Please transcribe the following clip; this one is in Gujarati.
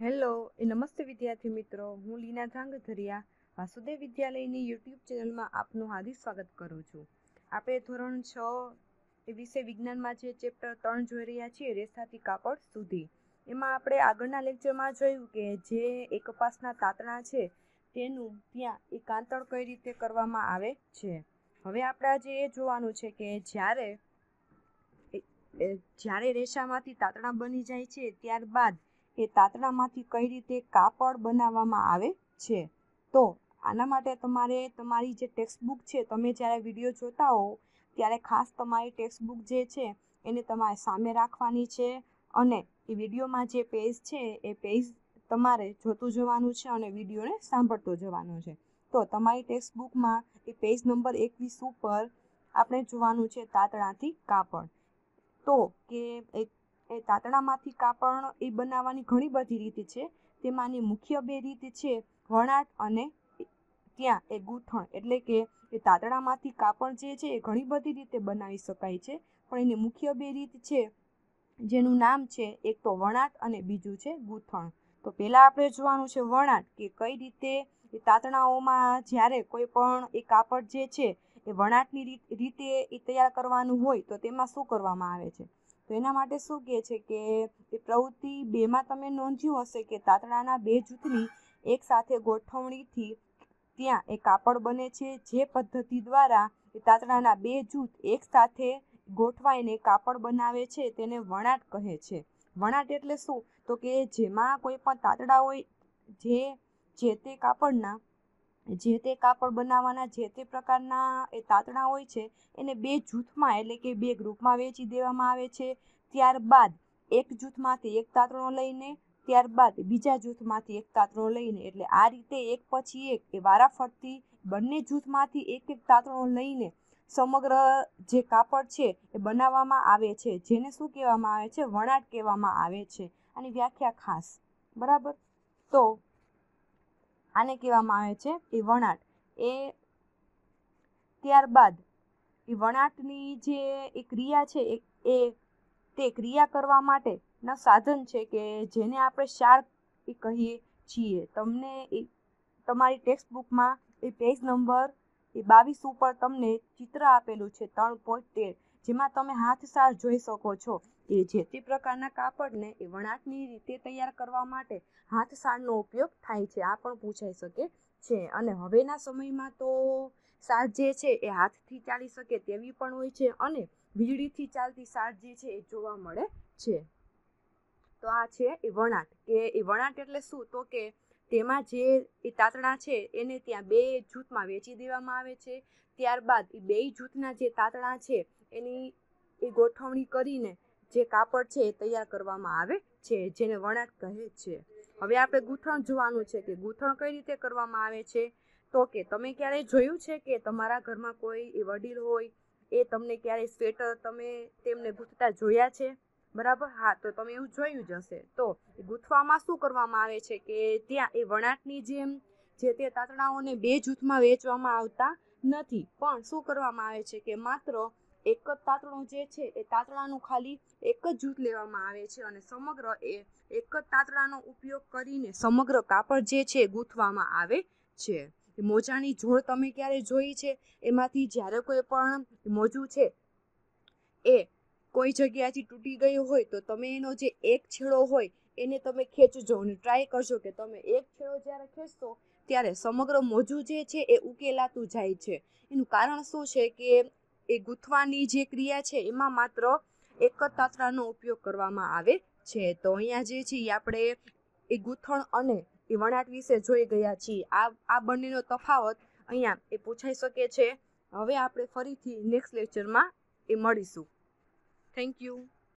હેલો, એ નમસ્તે વિદ્યાર્થી મિત્રો. હું લીના ધાંગધરિયા, વાસુદેવ વિદ્યાલયની યુટ્યુબ ચેનલમાં આપનું હાર્દિક સ્વાગત કરું છું. આપણે ધોરણ છ એ વિષય વિજ્ઞાનમાં જે ચેપ્ટર ત્રણ જોઈ રહ્યા છીએ, રેસાથી કાપડ સુધી. એમાં આપણે આગળના લેક્ચરમાં જોયું કે જે એક કપાસના તાતણા છે, તેનું ત્યાં એ કાંતણ કઈ રીતે કરવામાં આવે છે. હવે આપણે આજે એ જોવાનું છે કે જ્યારે જ્યારે રેસામાંથી તાતણા બની જાય છે, ત્યારબાદ એ તાતડામાંથી કઈ રીતે કાપડ બનાવવામાં આવે છે? તો આના માટે તમારે તમારી જે ટેક્સ્ટબુક છે, તમે જ્યારે વીડિયો જોતા હો ત્યારે ખાસ તમારી ટેક્સ્ટબુક જે છે, એને તમારે સામે રાખવાની છે અને એ વિડીયોમાં જે પેજ છે, એ પેજ તમારે જોતું જવાનું છે અને વિડીયોને સાંભળતો જવાનું છે. તો તમારી ટેક્સ્ટબુકમાં એ પેજ નંબર એકવીસ ઉપર આપણે જોવાનું છે તાતણાથી કાપડ. તો કે એક એ તાતણામાંથી કાપડ એ બનાવવાની ઘણી બધી રીત છે. તેમાંની મુખ્ય બે રીત છે વણાટ અને ત્યાં એ ગૂંથણ. એટલે કે એ તાતણામાંથી કાપડ જે છે એ ઘણી બધી રીતે બનાવી શકાય છે. પણ એની મુખ્ય બે રીત છે જેનું નામ છે એક તો વણાટ અને બીજું છે ગૂંથણ. તો પહેલાં આપણે જોવાનું છે વણાટ કે કઈ રીતે એ તાતણાઓમાં જ્યારે કોઈ પણ એ કાપડ જે છે એ વણાટની રીતે એ તૈયાર કરવાનું હોય તો તેમાં શું કરવામાં આવે છે? તો એના માટે શું કહે છે કે એ પ્રવૃત્તિ બેમાં તમે નોંધ્યું હશે કે તાતણાના બે જૂથની એક સાથે ગોઠવણીથી ત્યાં એ કાપડ બને છે. જે પદ્ધતિ દ્વારા તાતણાના બે જૂથ એક સાથે ગોઠવાઈને કાપડ બનાવે છે તેને વણાટ કહે છે. વણાટ એટલે શું? તો કે જેમાં કોઈ પણ તાતણા હોય, જે જે તે કાપડના જે તે કાપડ બનાવવાના જે તે પ્રકારના એ તાતણા હોય છે, એને બે જૂથમાં એટલે કે બે ગ્રુપમાં વેચી દેવામાં આવે છે. ત્યારબાદ એક જૂથમાંથી એક તાતણો લઈને, ત્યારબાદ બીજા જૂથમાંથી એક તાતણો લઈને, એટલે આ રીતે એક પછી એક એ વારાફરતી બંને જૂથમાંથી એક એક તાતણો લઈને સમગ્ર જે કાપડ છે એ બનાવવામાં આવે છે. જેને શું કહેવામાં આવે છે? વણાટ કહેવામાં આવે છે. આની વ્યાખ્યા ખાસ. બરાબર? તો આને કહેવામાં આવે છે એ વણાટ. એ ત્યારબાદ એ વણાટની જે એ ક્રિયા છે એ તે ક્રિયા કરવા માટેના સાધન છે કે જેને આપણે શાર્ક એ કહીએ છીએ. તમને એ તમારી ટેક્સ્ટબુકમાં એ પેજ નંબર એ બાવીસ ઉપર તમને ચિત્ર આપેલું છે ત્રણ પોઈન્ટ તેર, જેમાં તમે હાથસાર જોઈ શકો છો. એ જે તે પ્રકારના કાપડને એ વણાટની રીતે તૈયાર કરવા માટે હાથસાળનો ઉપયોગ થાય છે. આ પણ પૂછાઈ શકે છે. અને હવેના સમયમાં તો સાર જે છે એ હાથથી ચાલી શકે તેવી પણ હોય છે અને વીજળીથી ચાલતી સાર જે છે એ જોવા મળે છે. તો આ છે એ વણાટ. કે એ વણાટ એટલે શું? તો કે તેમાં જે એ તાતણા છે, એને ત્યાં બે જૂથમાં વેચી દેવામાં આવે છે. ત્યારબાદ એ બે જૂથના જે તાતણા છે, એની એ ગોઠવણી કરીને જે કાપડ છે એ તૈયાર કરવામાં આવે છે, જેને વણાટ કહે છે. હવે આપણે ગૂંથણ જોવાનું છે કે ગૂંથણ કઈ રીતે કરવામાં આવે છે? તો કે તમે ક્યારેય જોયું છે કે તમારા ઘરમાં કોઈ એ વડીલ હોય, એ તમને ક્યારેય સ્વેટર તમે તેમને ગૂંથતા જોયા છે? બરાબર? હા, તો તમે એવું જોયું જ હશે. તો એ ગૂંથવામાં શું કરવામાં આવે છે કે ત્યાં એ વણાટની જેમ જે તે તાતણાઓને બે જૂથમાં વેચવામાં આવતા નથી. પણ શું કરવામાં આવે છે કે માત્ર એક જ તાતણું જે છે એ તાતણાનું ખાલી એક જ જૂથ લેવામાં આવે છે અને સમગ્ર એ એક જ તાતણાનો ઉપયોગ કરીને સમગ્ર કાપડ જે છે ગૂંથવામાં આવે છે. મોજાની જોડ તમે ક્યારે જોઈ છે? એમાંથી જ્યારે કોઈ પણ મોજું છે એ કોઈ જગ્યાથી તૂટી ગયું હોય તો તમે એનો જે એક છેડો હોય એને તમે ખેંચજો અને ટ્રાય કરજો કે તમે એક છેડો જ્યારે ખેંચશો ત્યારે સમગ્ર મોજું જે છે એ ઉકેલાતું જાય છે. એનું કારણ શું છે કે એ ગૂંથવાની જે ક્રિયા છે એમાં માત્ર એક જ તાતણાનો ઉપયોગ કરવામાં આવે છે. તો અહીંયા જે છે એ આપણે એ ગૂંથણ અને એ વણાટ વિશે જોઈ ગયા છીએ. આ આ બંનેનો તફાવત અહીંયા એ પૂછાઈ શકે છે. હવે આપણે ફરીથી નેક્સ્ટ લેક્ચરમાં એ મળીશું. Thank you.